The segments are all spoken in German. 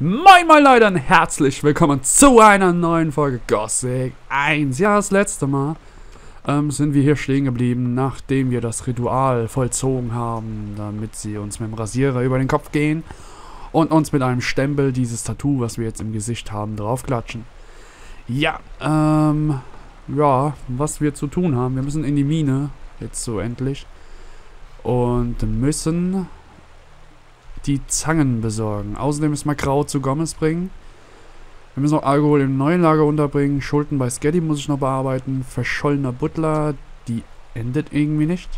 Moin moin Leute und herzlich willkommen zu einer neuen Folge Gothic 1. Ja, das letzte Mal ähm, sind wir hier stehen geblieben, nachdem wir das Ritual vollzogen haben, damit sie uns mit dem Rasierer über den Kopf gehen und uns mit einem Stempel dieses Tattoo, was wir jetzt im Gesicht haben, draufklatschen. Ja, ähm, ja, was wir zu tun haben. Wir müssen in die Mine, jetzt so endlich, und müssen die Zangen besorgen. Außerdem müssen wir Kraut zu Gomez bringen. Wir müssen auch Alkohol im neuen Lager unterbringen. Schulden bei Sketty muss ich noch bearbeiten. Verschollener Butler, die endet irgendwie nicht.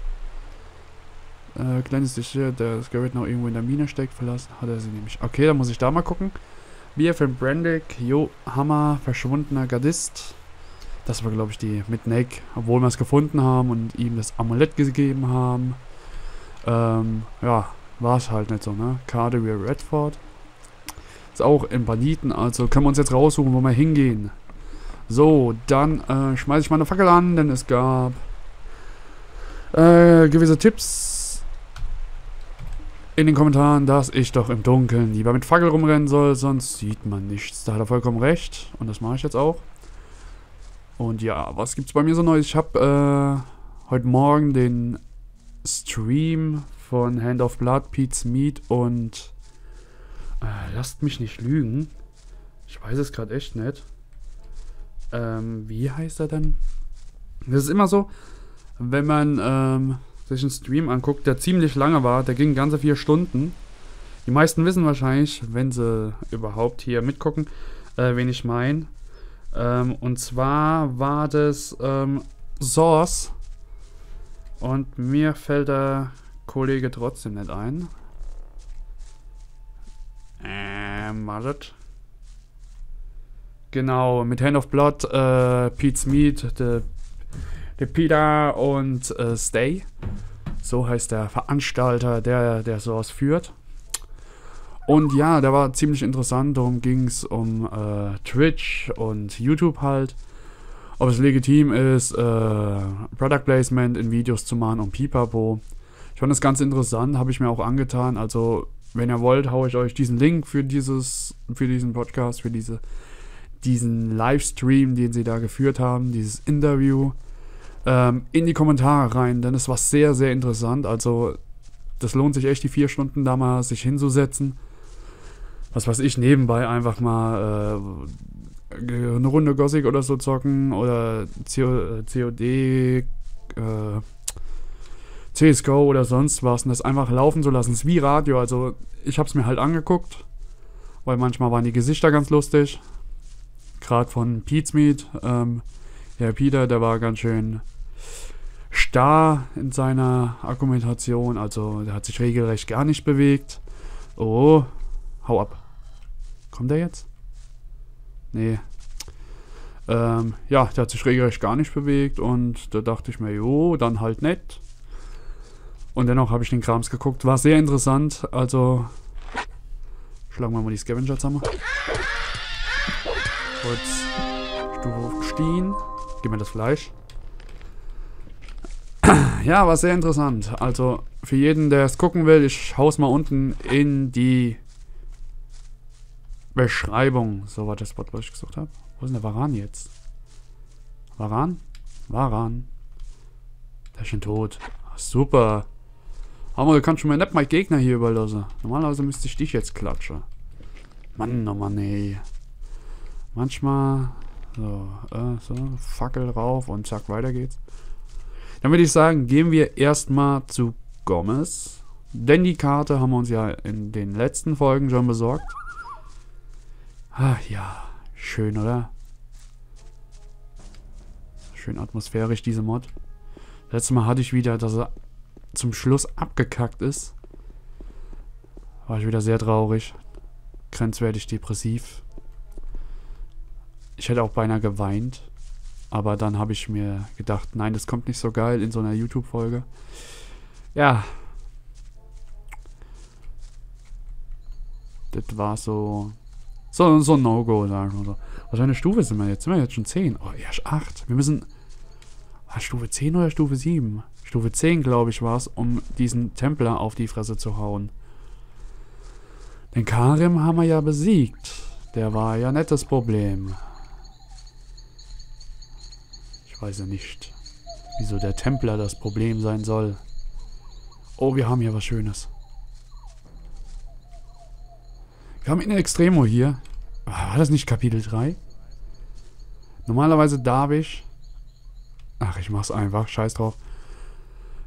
Äh, kleines Sicher, der Scarrett noch irgendwo in der Mine steckt, verlassen hat er sie nämlich. Okay, dann muss ich da mal gucken. Bier für Brandick, Jo, Hammer, verschwundener Gardist. Das war, glaube ich, die mit Nick, obwohl wir es gefunden haben und ihm das Amulett gegeben haben. Ähm, ja, war es halt nicht so, ne? Cardier Redford. Ist auch im Banditen, also können wir uns jetzt raussuchen, wo wir hingehen. So, dann äh, schmeiße ich mal eine Fackel an, denn es gab äh, gewisse Tipps in den Kommentaren, dass ich doch im Dunkeln lieber mit Fackel rumrennen soll, sonst sieht man nichts. Da hat er vollkommen recht und das mache ich jetzt auch. Und ja, was gibt's bei mir so Neues? Ich habe äh, heute Morgen den Stream von Hand of Blood, Pete's Meat und äh, lasst mich nicht lügen. Ich weiß es gerade echt nicht. Ähm, wie heißt er denn? Das ist immer so, wenn man ähm, sich einen Stream anguckt, der ziemlich lange war, der ging ganze vier Stunden. Die meisten wissen wahrscheinlich, wenn sie überhaupt hier mitgucken, äh, wen ich meine. Ähm, und zwar war das ähm, Source. Und mir fällt der Kollege trotzdem nicht ein. Ähm, wartet. Genau, mit Hand of Blood, äh, Pete's Meat, der de Peter und äh, Stay. So heißt der Veranstalter, der, der sowas führt. Und ja, der war ziemlich interessant. Darum ging es um äh, Twitch und YouTube halt. Ob es legitim ist, äh, Product Placement in Videos zu machen und Pipapo. Ich fand das ganz interessant, habe ich mir auch angetan. Also, wenn ihr wollt, haue ich euch diesen Link für dieses, für diesen Podcast, für diese, diesen Livestream, den sie da geführt haben, dieses Interview, ähm, in die Kommentare rein, denn es war sehr, sehr interessant. Also, das lohnt sich echt, die vier Stunden da mal sich hinzusetzen. Was weiß ich, nebenbei einfach mal äh, eine Runde Gothic oder so zocken oder COD, äh, CSGO oder sonst was und das einfach laufen zu lassen. Es ist wie Radio, also ich habe es mir halt angeguckt, weil manchmal waren die Gesichter ganz lustig. Gerade von Pete's Meat. Ähm, ja, Peter, der war ganz schön starr in seiner Argumentation, also der hat sich regelrecht gar nicht bewegt. Oh, hau ab. Kommt der jetzt? Nee. Ähm, ja, der hat sich regelrecht gar nicht bewegt und da dachte ich mir, jo, dann halt nett. Und dennoch habe ich den Krams geguckt. War sehr interessant. Also schlagen wir mal die Scavenger zusammen. Kurz Stufe aufgestiegen. Gib mir das Fleisch. Ja, war sehr interessant. Also für jeden, der es gucken will, ich hau's mal unten in die Beschreibung. So war das Wort, was ich gesucht habe. Wo ist denn der Varan jetzt? Varan? Varan. Der ist schon tot. Super. Aber du kannst schon mal nicht meinen Gegner hier überlassen. Normalerweise müsste ich dich jetzt klatschen. Mann, oh Mann, ey. Manchmal... So, äh, so, Fackel rauf und zack, weiter geht's. Dann würde ich sagen, gehen wir erstmal zu Gomez. Denn die Karte haben wir uns ja in den letzten Folgen schon besorgt. Ach ja, schön, oder? Schön atmosphärisch, diese Mod. Letztes Mal hatte ich wieder, dass er zum Schluss abgekackt ist. War ich wieder sehr traurig. Grenzwertig depressiv. Ich hätte auch beinahe geweint. Aber dann habe ich mir gedacht, nein, das kommt nicht so geil in so einer YouTube-Folge. Ja. Das war so. So, so ein No-Go, sagen wir so. Was für eine Stufe sind wir jetzt? Sind wir jetzt schon 10? Oh, erst 8. Wir müssen. War Stufe 10 oder Stufe 7? Stufe 10, glaube ich, war es, um diesen Templer auf die Fresse zu hauen. Den Karim haben wir ja besiegt. Der war ja nettes Problem. Ich weiß ja nicht, wieso der Templer das Problem sein soll. Oh, wir haben hier was Schönes. Wir haben in Extremo hier. War das nicht Kapitel 3? Normalerweise darf ich... Ach, ich mach's einfach. Scheiß drauf.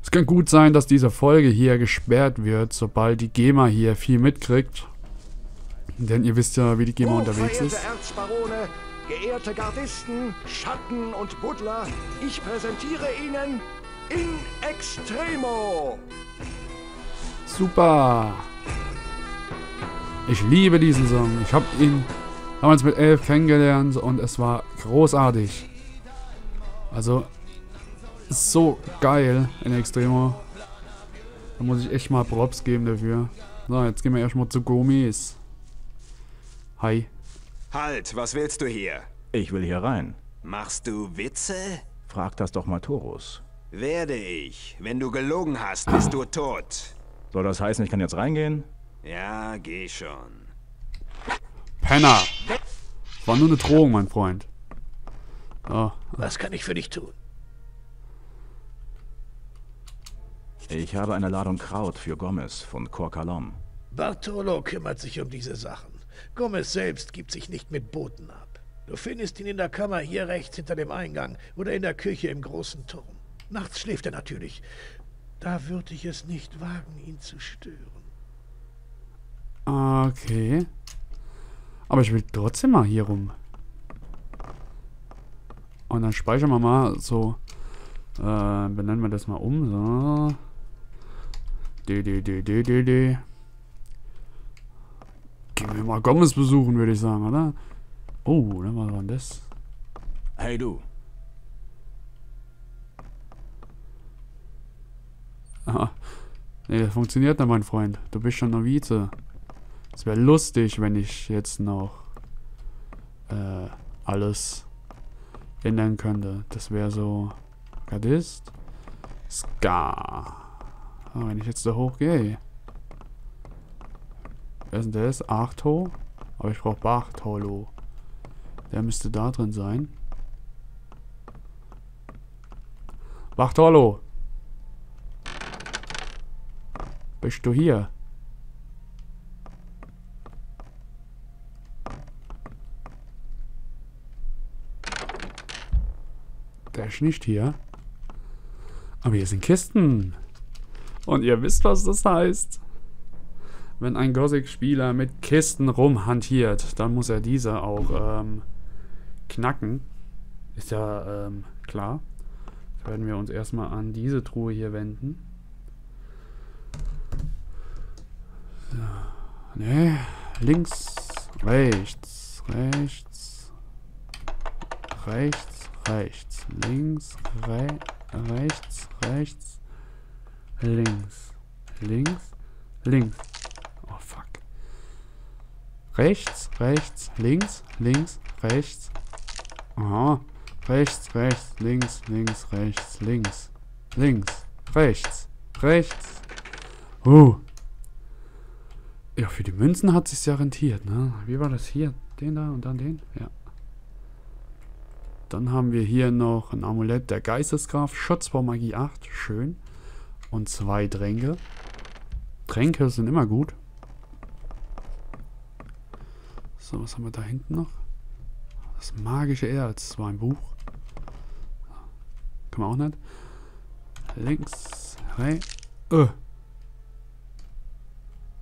Es kann gut sein, dass diese Folge hier gesperrt wird, sobald die GEMA hier viel mitkriegt. Denn ihr wisst ja, wie die GEMA unterwegs ist. Erzbarone, geehrte Gardisten, Schatten und Buddler, ich präsentiere Ihnen In Extremo. Super. Ich liebe diesen Song. Ich habe ihn damals mit elf kennengelernt und es war großartig. Also, ist so geil in Extremo. Da muss ich echt mal Props geben dafür. So, jetzt gehen wir erstmal zu Gomis. Hi. Halt, was willst du hier? Ich will hier rein. Machst du Witze? Frag das doch mal Torus. Werde ich. Wenn du gelogen hast, bist du tot. Soll das heißen, ich kann jetzt reingehen? Ja, geh schon. Penner. War nur eine Drohung, mein Freund. So. Was kann ich für dich tun? Ich habe eine Ladung Kraut für Gomez von Korkalom. Bartolo kümmert sich um diese Sachen. Gomez selbst gibt sich nicht mit Boten ab. Du findest ihn in der Kammer hier rechts hinter dem Eingang oder in der Küche im großen Turm. Nachts schläft er natürlich. Da würde ich es nicht wagen, ihn zu stören. Okay. Aber ich will trotzdem mal hier rum. Und dann speichern wir mal so. Äh, benennen wir das mal um. So. D, D, D, D, D, D. Gehen wir mal Gomez besuchen, würde ich sagen, oder? Oh, dann war das. Hey du, Aha. Nee, das funktioniert nicht, mein Freund. Du bist schon Novize. Es wäre lustig, wenn ich jetzt noch äh, alles ändern könnte. Das wäre so Gardist. Ska. Ah, wenn ich jetzt da hochgehe. Wer ist denn das? Arto? Aber ich brauche Bartolo. Der müsste da drin sein. Bartolo! Bist du hier? Der ist nicht hier. Aber hier sind Kisten. Und ihr wisst, was das heißt. Wenn ein Gothic-Spieler mit Kisten rumhantiert, dann muss er diese auch ähm, knacken. Ist ja ähm, klar. Werden wir uns erstmal an diese Truhe hier wenden. Nee, links, rechts, rechts, rechts, rechts, links, re rechts, rechts, links, links, links. Oh fuck. Rechts, rechts, links, links, rechts. Aha. Rechts, rechts, links, links, rechts, links, links, rechts, rechts. Uh. Ja, für die Münzen hat es sich ja rentiert, ne? Wie war das hier? Den da und dann den? Ja. Dann haben wir hier noch ein Amulett der Geisteskraft. Schutz vor Magie 8. Schön. Und zwei Tränke. Tränke sind immer gut. So, was haben wir da hinten noch? Das magische Erz. Das war ein Buch. Kann man auch nicht. Links. Hey. Öh.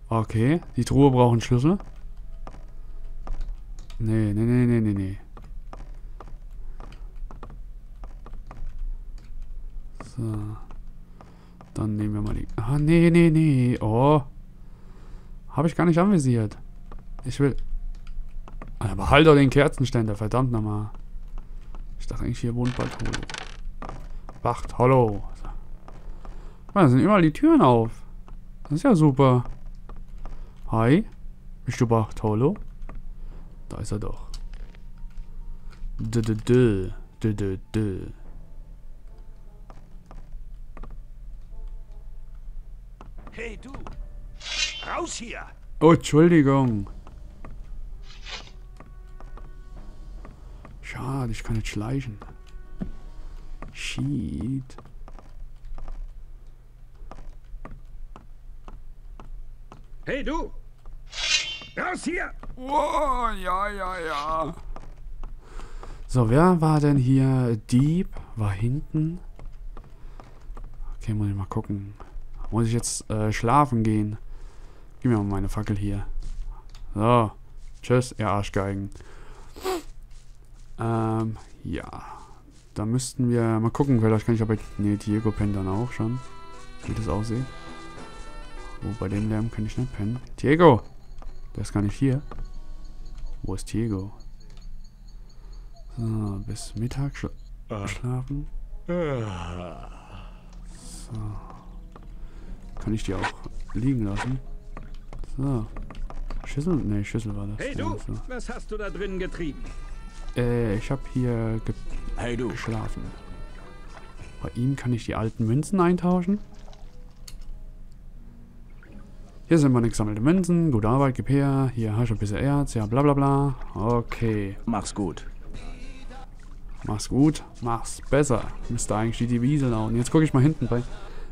Okay, die Truhe braucht einen Schlüssel. Nee, nee, nee, nee, nee, nee. So. Dann nehmen wir mal die... Ah, nee, nee, nee. Oh. Habe ich gar nicht anvisiert. Ich will... Aber halt doch den Kerzenständer, verdammt nochmal. Ich dachte eigentlich, hier wohnt bald Holo. Wacht, Hollow. Da sind überall die Türen auf. Das ist ja super. Hi, bist du Bartolo? Da ist er doch. D -d -d -d -d -d. Hey du, raus hier! Oh, Entschuldigung. Schade, ich kann nicht schleichen. Shit. Hey du! Raus hier! Oh, ja, ja, ja. So, wer war denn hier? Dieb war hinten. Okay, muss ich mal gucken. Muss ich jetzt äh, schlafen gehen? Gib mir mal meine Fackel hier. So. Tschüss, ihr Arschgeigen. Ähm, ja. Da müssten wir mal gucken. Vielleicht kann ich aber... Ne, Diego pennt dann auch schon. Wie das aussieht. Wo bei dem Lärm kann ich nicht pennen. Diego! Der ist gar nicht hier. Wo ist Diego? So, bis Mittag schla schlafen. So. Kann ich die auch liegen lassen? So. Schüssel? Ne, Schüssel war das. Hey du! so. Was hast du da drinnen getrieben? Äh, ich habe hier ge Hey geschlafen. Bei ihm kann ich die alten Münzen eintauschen. Hier sind meine gesammelte Münzen. Gute Arbeit, gib her. Hier hast du ein bisschen Erz. Ja, bla bla bla. Okay. mach's gut. Mach's gut. Mach's besser. Müsste eigentlich die Devise lauten. Jetzt gucke ich mal hinten bei.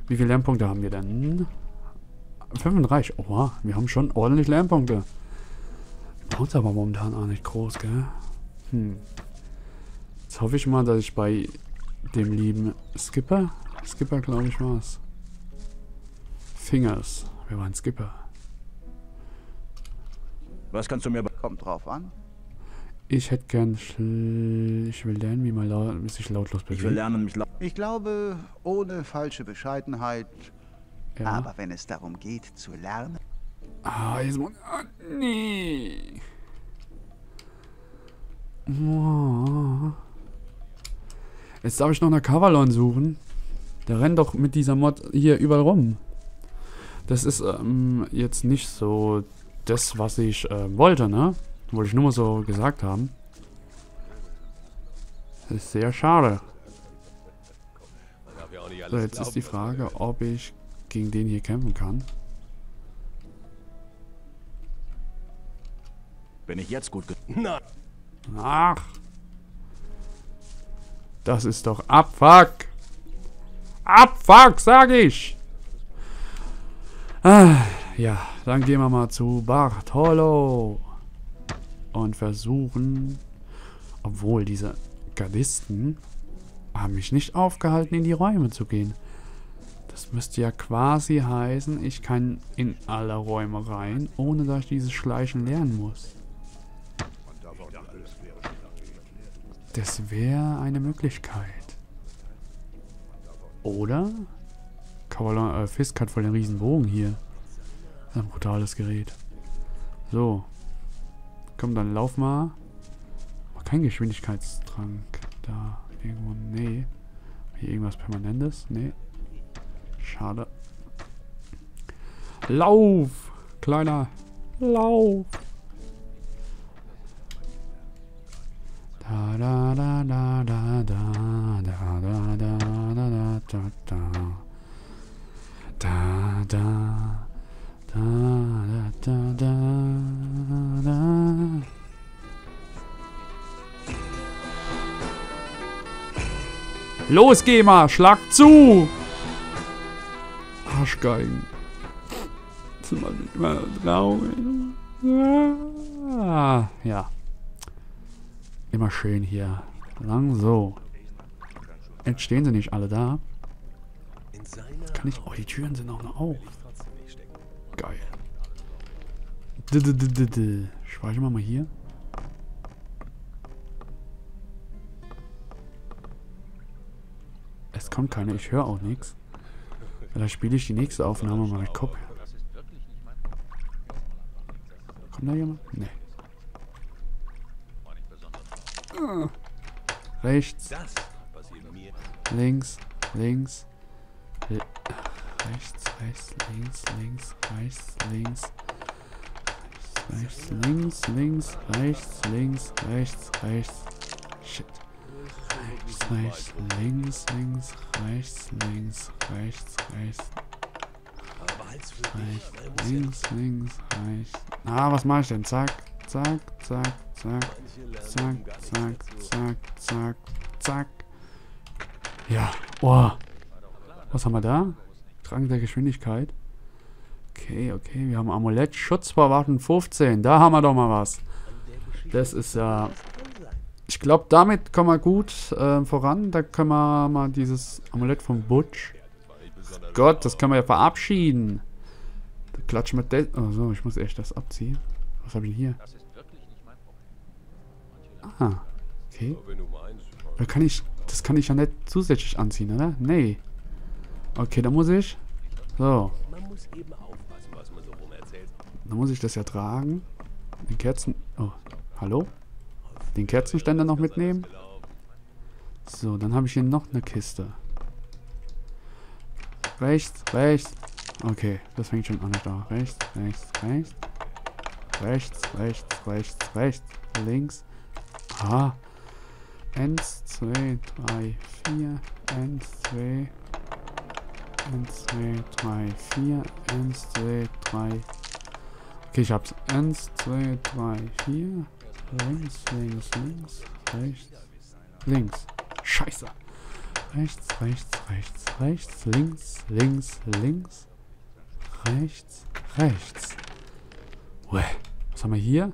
Wie viele Lernpunkte haben wir denn? 35. Oha, wir haben schon ordentlich Lernpunkte. Braucht aber momentan auch nicht groß, gell? Hm. Jetzt hoffe ich mal, dass ich bei dem lieben Skipper, Skipper glaube ich war's. Fingers. Wir waren Skipper. Was kannst du mir... Kommt drauf an. Ich hätte gern schl ich will lernen, wie man laut wie sich lautlos bewegt. Ich will lernen, mich... lau- Ich glaube, ohne falsche Bescheidenheit. ja. Aber wenn es darum geht, zu lernen. Ah, jetzt muss. Ah, nee. Oh. Jetzt darf ich noch nach Cavalon suchen. Der rennt doch mit dieser Mod hier überall rum. Das ist ähm, jetzt nicht so das, was ich äh, wollte, ne? Wollte ich nur mal so gesagt haben. Das ist sehr schade. So, jetzt ist die Frage, ob ich gegen den hier kämpfen kann. Bin ich jetzt gut... ge- Ach. Das ist doch Abfuck. Abfuck, sag ich. Ah, ja, dann gehen wir mal zu Bartolo. Und versuchen, obwohl diese Gardisten haben mich nicht aufgehalten, in die Räume zu gehen. Das müsste ja quasi heißen, ich kann in alle Räume rein, ohne dass ich dieses Schleichen lernen muss. Das wäre eine Möglichkeit. Oder? Kavalon, äh, Fisk hat voll den riesen Bogen hier. Ein brutales Gerät. So. Komm, dann lauf mal. Aber kein Geschwindigkeitstrank. Da irgendwo. Nee. Hier irgendwas Permanentes? Nee. Schade. Lauf! Kleiner. Lauf! Da da da da da da da da da da da da da da da Los, mal, schlag zu! Arschgeigen. Das ist mal traurig. Ah, ja. Immer schön hier. Lang so. Jetzt stehen sie nicht alle da. Kann ich. Oh, die Türen sind auch noch auf. Geil. D -d -d -d -d. Speichern wir mal hier. Es kommt keiner, ich höre auch nichts. Vielleicht spiele ich die nächste Aufnahme mal mit Kopf. Kommt da jemand? Nee. Rechts. Links, links. Rechts, rechts, links, links, rechts, links. Rechts, links, links, rechts, links, rechts, rechts. Shit. Rechts, links, links, rechts, links, rechts, rechts. rechts, links, links, rechts. Ah, was mache ich denn? Zack, zack, zack, zack, zack, zack, zack, zack, zack. Ja, oh. Was haben wir da? Drang der Geschwindigkeit. Okay, okay, wir haben Amulett, Schutzverwarten 15. Da haben wir doch mal was. Das ist ja... Ich glaube, damit kommen wir gut äh, voran. Da können wir mal dieses Amulett von Butch. Gott, das können wir ja verabschieden. Da klatschen wir... de- Oh so, ich muss echt das abziehen. Was habe ich denn hier? Ah, okay. Da kann ich... Das kann ich ja nicht zusätzlich anziehen, oder? Nee. Okay, da muss ich... So. Dann muss ich das ja tragen. Den Kerzen... Oh, hallo? Den Kerzenständer noch mitnehmen. So, dann habe ich hier noch eine Kiste. Rechts, rechts. Okay, das fängt schon an an. Rechts, rechts, rechts. Rechts, rechts, rechts, rechts. Links. Ah. Eins, zwei, drei, vier. Eins, zwei. Eins, zwei, drei, vier. Eins, zwei, drei. Okay, ich hab's. Eins, zwei, drei, vier. Links, links, links. Rechts. Links. Scheiße. Rechts, rechts, rechts, rechts. Links, links, links. Rechts, rechts. Uäh. Was haben wir hier?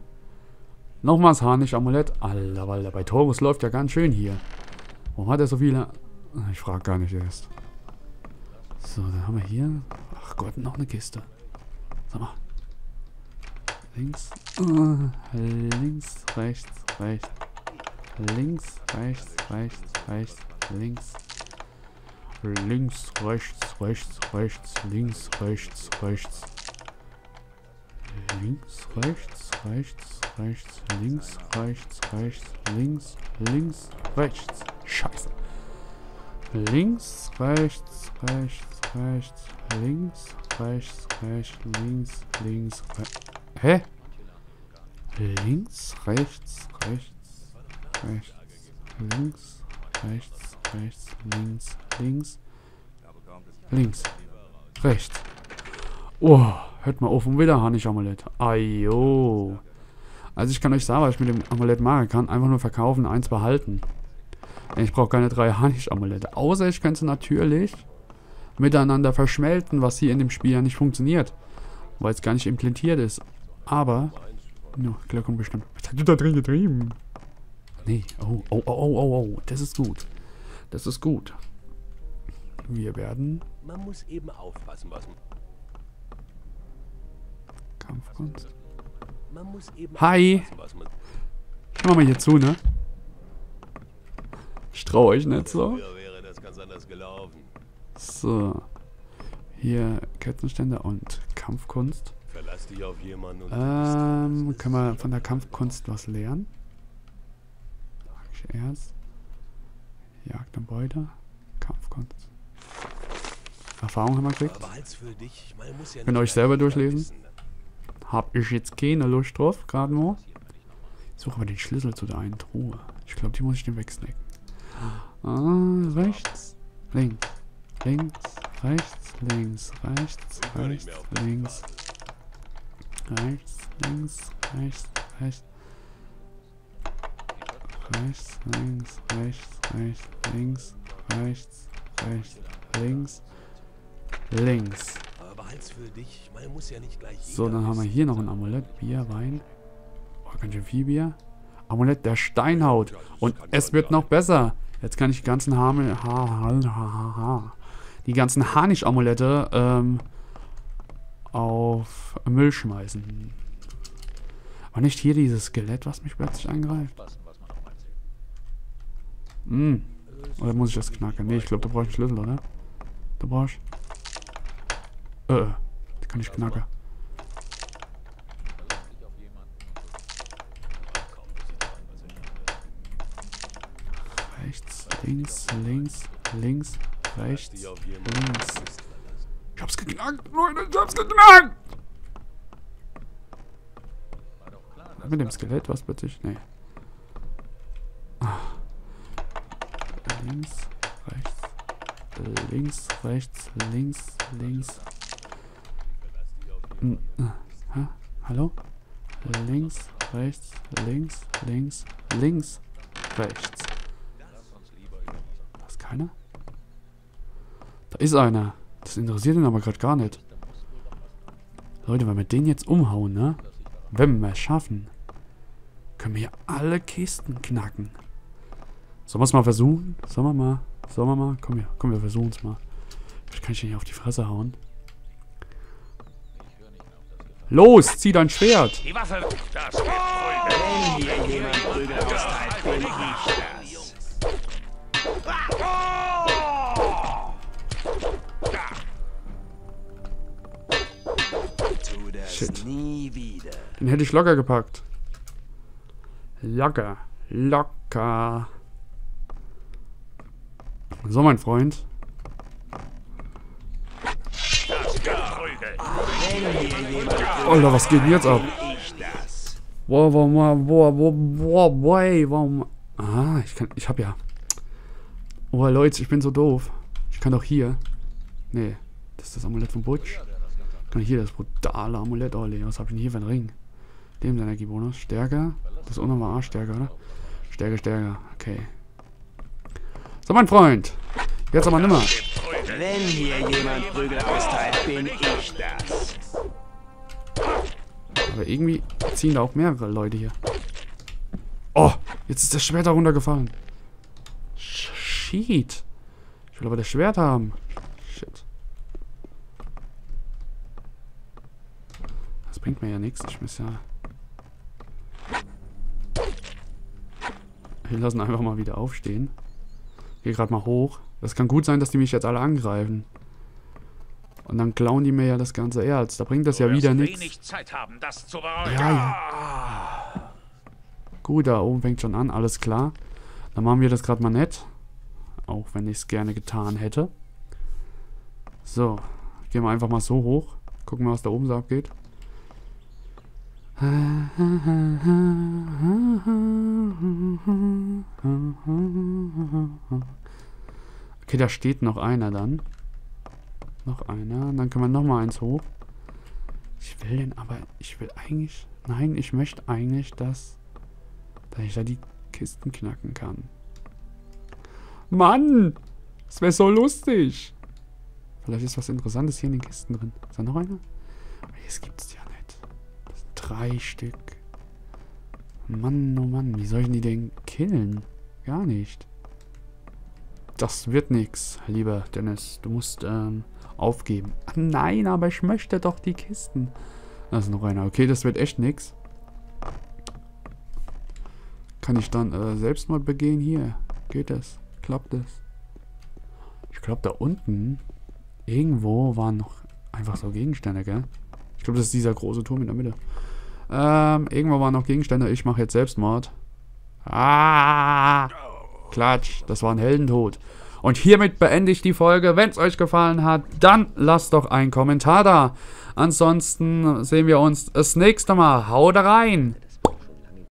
Nochmals Harnisch-Amulett. Alter, Walter, bei Taurus läuft ja ganz schön hier. Warum hat er so viele... Ich frage gar nicht erst. So, dann haben wir hier... Ach Gott, noch eine Kiste. Sag mal. Links. äh, links, rechts, rechts. Links, rechts, rechts, rechts, links. Links, rechts, rechts, rechts, links, rechts, rechts. Links, rechts, rechts, rechts, links, rechts, rechts, links, links, rechts. Scheiße. Links, rechts, rechts, rechts, links, rechts, rechts, links, links, rechts. Hä? Links, rechts, rechts, rechts, links, rechts, rechts, links, links, links, rechts. Oh, hört mal auf und wieder Harnisch-Amulett. Ajo. Also ich kann euch sagen, was ich mit dem Amulett machen kann. Einfach nur verkaufen, eins behalten. Ich brauche keine drei Harnisch-Amulette. Außer ich könnte natürlich miteinander verschmelzen, was hier in dem Spiel ja nicht funktioniert. Weil es gar nicht implantiert ist. Aber... No, klar kommt bestimmt. Was hast du da drin getrieben? Nee. Oh, oh, oh, oh, oh, oh. Das ist gut. Das ist gut. Wir werden Man muss eben aufpassen, was Kampfkunst. man muss eben Hi. Ich mach mal hier zu, ne? Ich trau euch nicht so. So. Hier Kettenständer und Kampfkunst. Verlass dich auf jemanden und Ähm, können wir von der Kampfkunst was lernen? Sag ich erst. Jagd und Beute. Kampfkunst. Erfahrung haben wir gekriegt. ja Könnt ihr euch selber durchlesen? wissen. Hab ich jetzt keine Lust drauf, gerade nur. Ich suche aber den Schlüssel zu der einen Truhe. Ich glaube, die muss ich den wegsnacken. Ah, rechts, links, links, rechts, links, rechts, rechts, links, rechts, links, rechts, rechts, rechts, links, rechts, rechts, links, rechts, rechts, links, links. Aber halt's für dich. Ich meine, muss ja nicht gleich So, dann haben wir hier noch ein Amulett. Bier, Wein. Oh, ganz schön viel Bier. Amulett der Steinhaut. Und es wird noch besser. Jetzt kann ich die ganzen Hamel, ha, ha, ha, ha, ha. Die ganzen Harnisch-Amulette ähm, auf Müll schmeißen. Aber nicht hier dieses Skelett, was mich plötzlich angreift. Hm. Oder muss ich das knacken? Nee, ich glaube, du brauchst einen Schlüssel, oder? Du brauchst. Äh, die kann ich knacken. Rechts, links, links, links, rechts, links. Ich hab's geknackt, Leute, ich hab's geknackt! Mit dem Skelett was plötzlich? Nee. Ah. Links, rechts, links, rechts, links, links. N- äh, hä? Hallo? Links, rechts, links, links, links, rechts. Da ist keiner? Da ist einer. Das interessiert ihn aber gerade gar nicht. Leute, wenn wir den jetzt umhauen, ne? Wenn wir es schaffen, können wir hier alle Kisten knacken. Sollen wir es mal versuchen? Sollen wir mal? Sollen wir mal? Komm her, komm, wir versuchen es mal. Vielleicht kann ich den hier auf die Fresse hauen. Los, zieh dein Schwert! Die Waffe. Das Shit. Den hätte ich locker gepackt. Locker. Locker. So, mein Freund. Alter, was geht denn jetzt ab? Boah, boah, boah, boah, boah, boah, boah, warum... Ah, ich kann... Ich hab ja... Oh, Leute, ich bin so doof. Ich kann doch hier... Nee, das ist das Amulett von Butch. Ich kann hier das brutale Amulett anlegen. Was hab ich denn hier für einen Ring? Dem Energiebonus. Stärker. Das ist auch nochmal A stärker, oder? Stärke, stärker. Okay. So, mein Freund. Jetzt aber nimmer. Wenn hier jemand Prügel austeilt, bin ich das. Aber irgendwie ziehen da auch mehrere Leute hier. Oh, jetzt ist das Schwert da runtergefallen. Sh- Shit. Ich will aber das Schwert haben. Shit. Das bringt mir ja nichts. Ich muss ja... Wir lassen einfach mal wieder aufstehen. Geh gerade mal hoch. Das kann gut sein, dass die mich jetzt alle angreifen. Und dann klauen die mir ja das ganze Erz. Da bringt das ja wieder nichts. Ja, ja. Gut, da oben fängt schon an, alles klar. Dann machen wir das gerade mal nett. Auch wenn ich es gerne getan hätte. So, gehen wir einfach mal so hoch. Gucken wir, was da oben so abgeht. Okay, da steht noch einer dann. Noch einer. Dann können wir noch mal eins hoch. Ich will den aber, ich will eigentlich, nein, ich möchte eigentlich, dass, dass ich da die Kisten knacken kann. Mann, das wäre so lustig. Vielleicht ist was Interessantes hier in den Kisten drin. Ist da noch einer? Das gibt's ja nicht. Das sind drei Stück. Mann, oh Mann, wie soll ich die denn killen? Gar nicht. Das wird nix, lieber Dennis. Du musst ähm, aufgeben. Nein, aber ich möchte doch die Kisten. Da ist noch einer. Okay, das wird echt nix. Kann ich dann äh, Selbstmord begehen? Hier. Geht das? Klappt das? Ich glaube, da unten irgendwo waren noch einfach so Gegenstände, gell? Ich glaube, das ist dieser große Turm in der Mitte. Ähm, irgendwo waren noch Gegenstände. Ich mache jetzt Selbstmord. Ah! Klatsch, das war ein Heldentod. Und hiermit beende ich die Folge. Wenn es euch gefallen hat, dann lasst doch einen Kommentar da. Ansonsten sehen wir uns das nächste Mal. Haut rein!